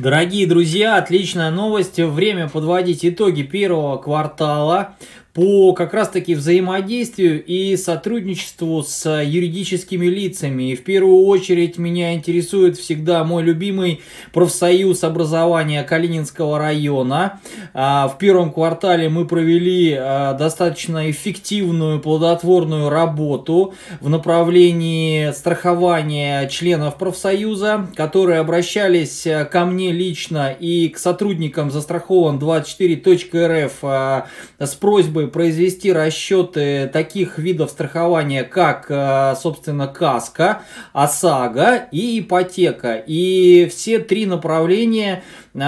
Дорогие друзья, отличная новость. Время подводить итоги первого квартала по как раз-таки взаимодействию и сотрудничеству с юридическими лицами. И в первую очередь меня интересует всегда мой любимый профсоюз образования Калининского района. А, в первом квартале мы провели а, достаточно эффективную, плодотворную работу в направлении страхования членов профсоюза, которые обращались ко мне лично и к сотрудникам застрахован 24.рф а, с просьбой просьбой произвести расчеты таких видов страхования, как, э, собственно, каска, ОСАГО и ипотека. И все три направления э,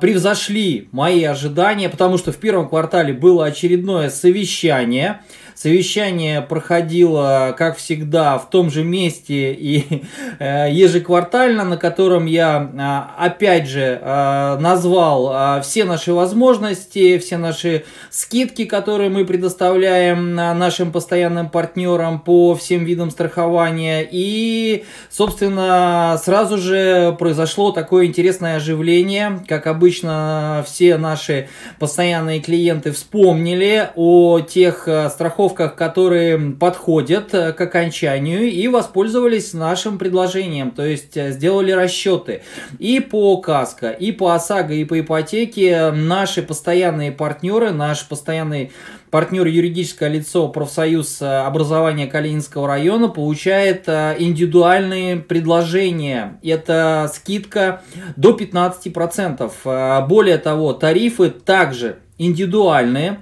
превзошли мои ожидания, потому что в первом квартале было очередное совещание – Совещание проходило, как всегда, в том же месте и э, ежеквартально, на котором я, опять же, назвал все наши возможности, все наши скидки, которые мы предоставляем нашим постоянным партнерам по всем видам страхования. И, собственно, сразу же произошло такое интересное оживление. Как обычно, все наши постоянные клиенты вспомнили о тех страховках, страховках, которые подходят э, к окончанию и воспользовались нашим предложением, то есть сделали расчеты и по КАСКО, и по ОСАГО, и по ипотеке наши постоянные партнеры, наш постоянный партнер юридическое лицо профсоюз э, образования Калининского района получает индивидуальные предложения. Это скидка до 15%. Более того, тарифы также индивидуальные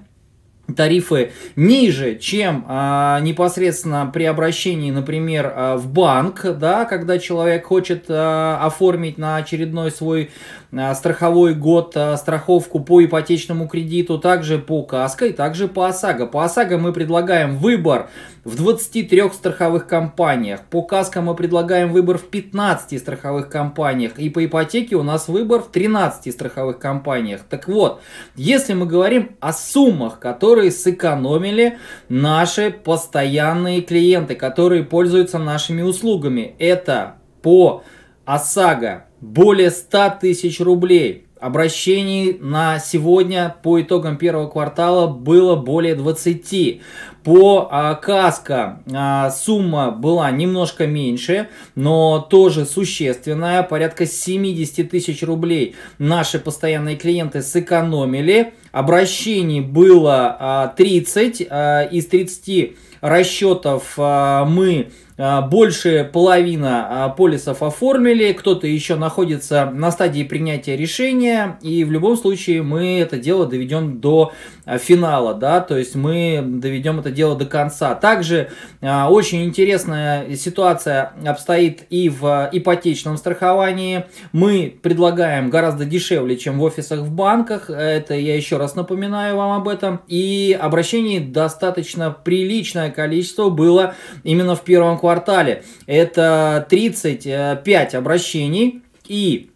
тарифы ниже, чем а, непосредственно при обращении, например, а, в банк, да, когда человек хочет а, оформить на очередной свой а, страховой год а, страховку по ипотечному кредиту, также по КАСКО и также по ОСАГО. По ОСАГО мы предлагаем выбор в 23 страховых компаниях, по КАСКО мы предлагаем выбор в 15 страховых компаниях и по ипотеке у нас выбор в 13 страховых компаниях. Так вот, если мы говорим о суммах, которые сэкономили наши постоянные клиенты, которые пользуются нашими услугами. Это по ОСАГО более 100 тысяч рублей. Обращений на сегодня по итогам первого квартала было более 20. По а, каско а, сумма была немножко меньше, но тоже существенная, порядка 70 тысяч рублей. Наши постоянные клиенты сэкономили. Обращений было а, 30, а, из 30 расчетов а, мы а, больше половина а, полисов оформили, кто-то еще находится на стадии принятия решения, и в любом случае мы это дело доведем до а, финала, да, то есть мы доведем это дело до конца. Также очень интересная ситуация обстоит и в ипотечном страховании. Мы предлагаем гораздо дешевле, чем в офисах в банках, это я еще раз напоминаю вам об этом, и обращений достаточно приличное количество было именно в первом квартале. Это 35 обращений. И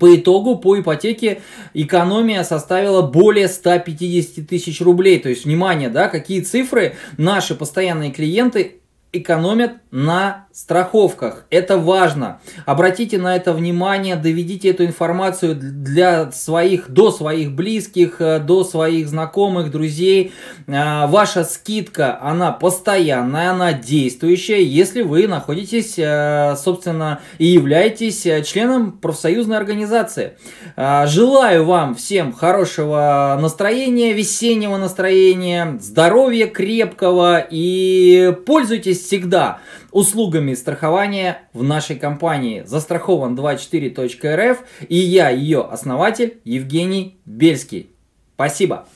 по итогу по ипотеке экономия составила более 150 тысяч рублей. То есть, внимание, да, какие цифры? Наши постоянные клиенты экономят на страховках. Это важно. Обратите на это внимание, доведите эту информацию для своих, до своих близких, э, до своих знакомых, друзей. Э, ваша скидка, она постоянная, она действующая, если вы находитесь, э, собственно, и являетесь членом профсоюзной организации. Желаю вам всем хорошего настроения, весеннего настроения, здоровья крепкого и пользуйтесь всегда услугами страхования в нашей компании. Застрахован 24.рф и я, ее основатель Евгений Бельский. Спасибо!